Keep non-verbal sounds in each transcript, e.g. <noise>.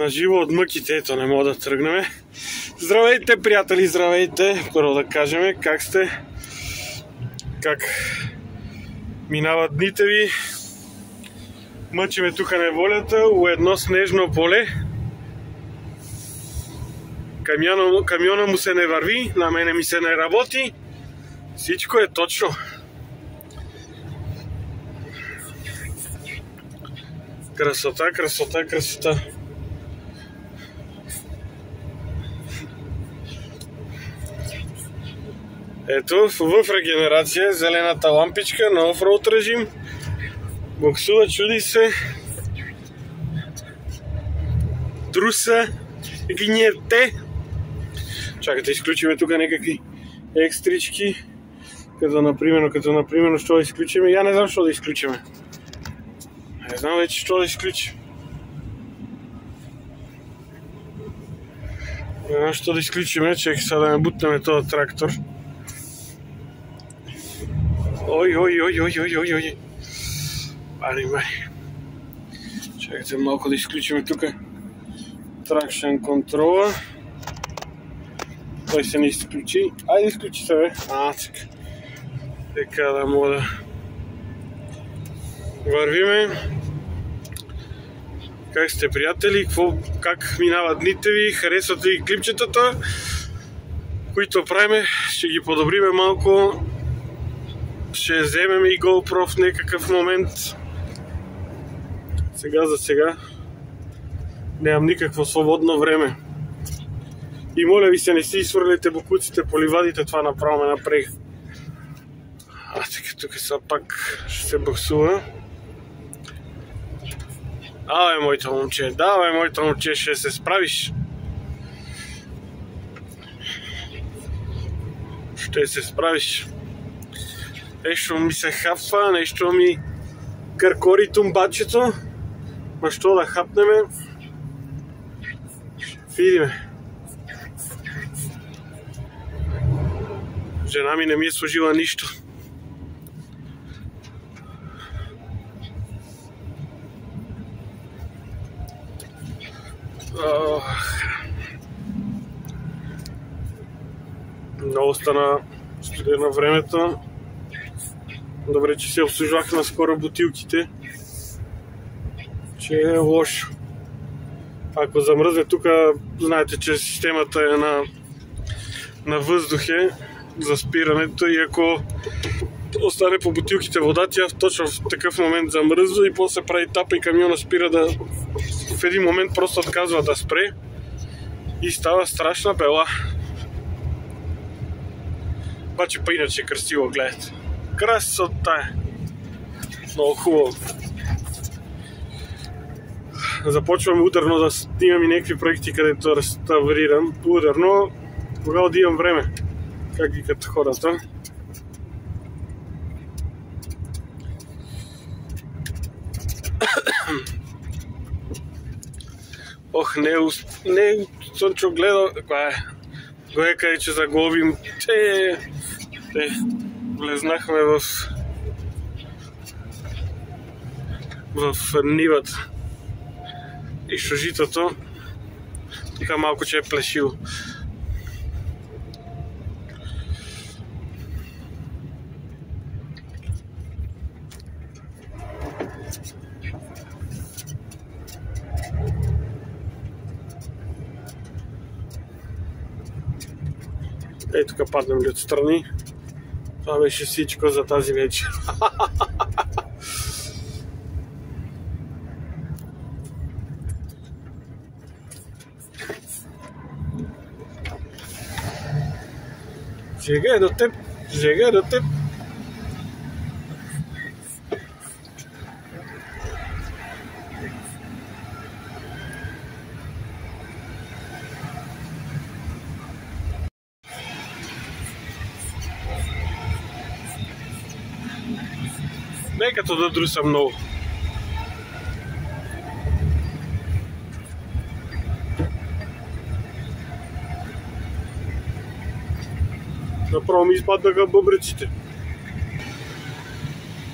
на живо от мъките, ето не мога да тръгнем. Здравейте, приятели, здравейте! Първо да кажем как сте, как минават дните ви. Мъчиме тук неволята у едно снежно поле. Камиона, камиона му се не върви, на мене ми се не работи. Всичко е точно. Красота, красота, красота. Ето, в регенерация, зелената лампичка на офроуд режим. Боксува, чуди се. Труса, гнете. Чакайте, изключиме тук някакви екстрички. Като например, като например, що да изключиме. Я не знам, що да изключиме. Не знам вече, що да изключим. Не знам, що да изключиме. Чекай сега да не бутнем този трактор. Ой, ой, ой, ой, ой, ой, ой. Мали, мали. Чакайте малко да изключим тук тракшен контрола. Той се не изключи. Айде изключи се, бе. А, така. Така да мога да вървиме. Как сте, приятели? Какво, как минават дните ви? Харесват ли клипчетата, които правиме? Ще ги подобриме малко ще вземем и GoPro в някакъв момент. Сега за сега нямам никакво свободно време. И моля ви се, не си изхвърляйте бокуците по ливадите, това направо ме напрех. А, така тук сега пак ще се бъксува. Давай, моето момче, давай, моето момче, ще се справиш. Ще се справиш нещо ми се хапва, нещо ми къркори тумбачето. Ма що да хапнеме? Видиме. Жена ми не ми е служила нищо. Много стана студено времето. Добре, че се обслужвах наскоро бутилките. Че е лошо. Ако замръзне тук, знаете, че системата е на, на въздухе за спирането и ако остане по бутилките вода, тя точно в такъв момент замръзва и после прави тапа и камиона спира да в един момент просто отказва да спре и става страшна бела. Обаче па иначе красиво гледате красота е. Много хубаво. Започвам ударно да снимам и някакви проекти, където реставрирам. Ударно, тогава да имам време. Как ги като хората. <coughs> Ох, не, не, Сончо гледал, каква е? Го е че заглобим. Те, те, влезнахме в в нивата и шужитото тук малко че е плешило. Ей, тук паднем ли отстрани. Mamy się sitko za tazi mieć. Cheguei tempo, chegando no tempo. Не като да друса много. Направо ми изпаднаха бъбреците.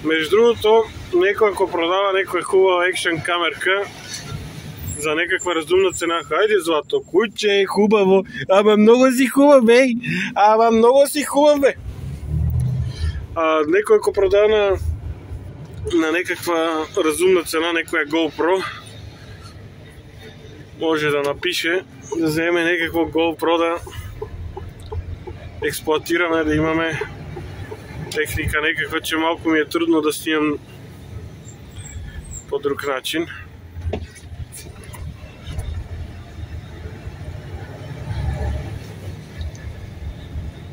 Между другото, някой ако продава някоя хубава екшен камерка, за некаква разумна цена. Хайде, злато, куче, хубаво, ама много си хубав, бе, ама много си хубав, бе. А, некој ако продава на, на некаква разумна цена некоја GoPro, може да напише да вземе некакво GoPro да експлуатираме, да имаме техника некаква, че малко ми е трудно да снимам по друг начин.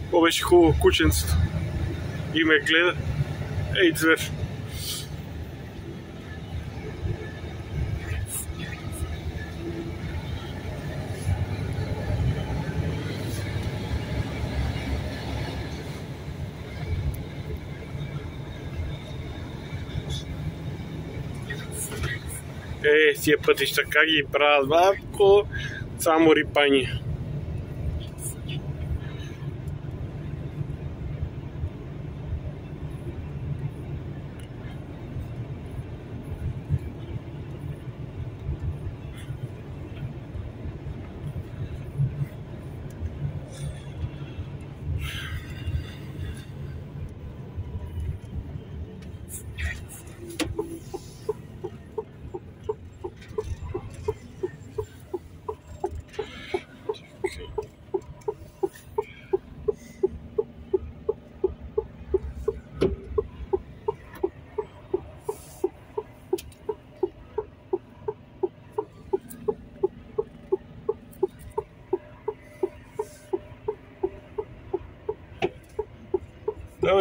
Това беше хубаво кученцето. И ме гледа. Ей, звер. Е, тия пътища как ги правят, бабко, само рипани.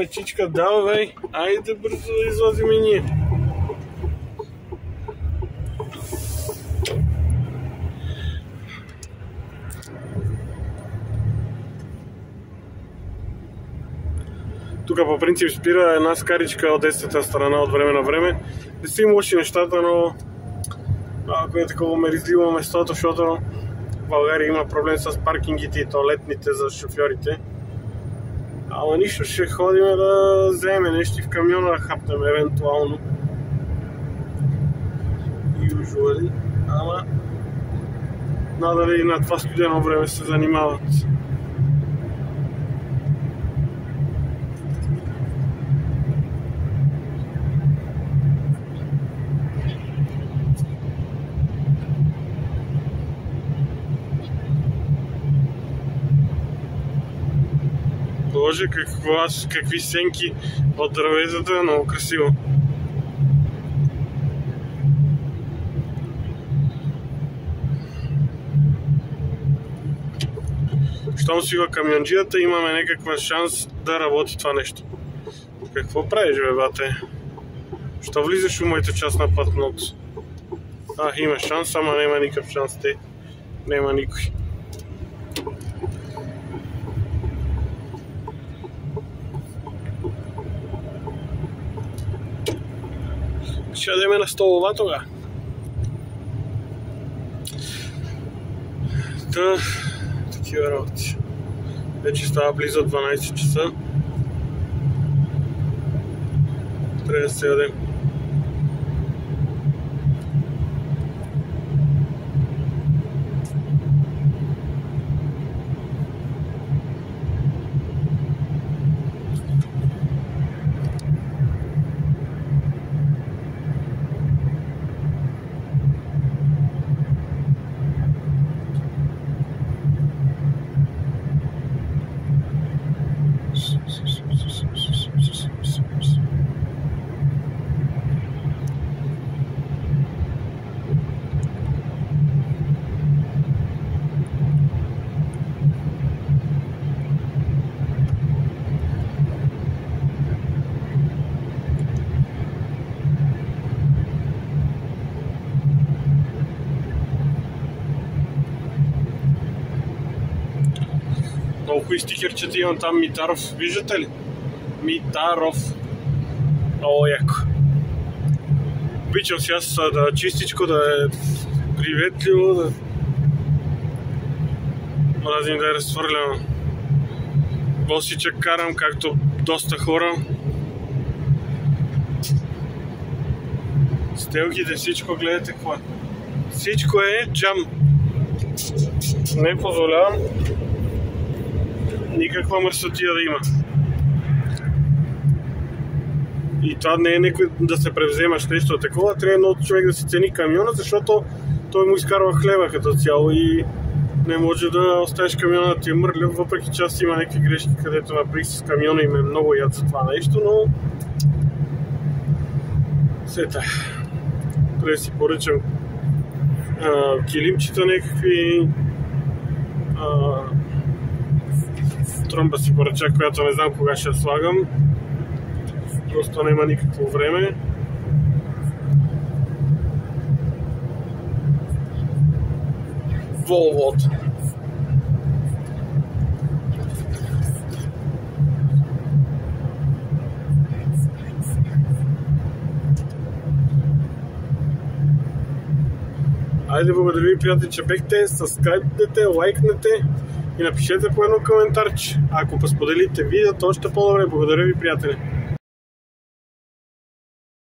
Давай, чичка, давай. Айде бързо да излазим и ние. Тук по принцип спира една скаричка от десетата страна от време на време. Не са им лоши нещата, но ако е такова меризливо местото, защото в България има проблем с паркингите и туалетните за шофьорите. Ама нищо ще ходим да вземе нещо в камиона да хапнем евентуално. Usually. Ама надали на това студено време се занимават. Боже, какво, какви сенки от дърветата, много красиво. Щом си камионджията, имаме някаква шанс да работи това нещо. Какво правиш, бе, бате? Що влизаш в моята част на път много? А, има шанс, ама няма никакъв шанс те. Няма никой. Ще ядеме на столова тога. Та, такива работи. Вече става близо 12 часа. Трябва да се ядем. Jesus. Хубави стикерчета имам там Митаров. Виждате ли? Митаров. Много яко. Обичам аз да чистичко, да е приветливо, да... Мразим да е разтвърляно. Босичък карам, както доста хора. Стелките, всичко гледате какво е. всичко е джам. Не позволявам никаква мърсотия да има. И това не е някой да се превземаш нещо такова, трябва едно човек да си цени камиона, защото той му изкарва хлеба като цяло и не може да оставиш камиона да ти е мърлив, въпреки че аз има някакви грешки, където наприх с камиона и ме много яд за това нещо, но сета. Трябва да си поръчам а, килимчета някакви а, тромба си поръча, която не знам кога ще я слагам. Просто няма никакво време. Волвот. Айде, благодаря ви, приятели, че бехте, съскрайбнете, лайкнете и напишете по едно коментарче. Ако споделите видеото, още по-добре. Благодаря ви, приятели.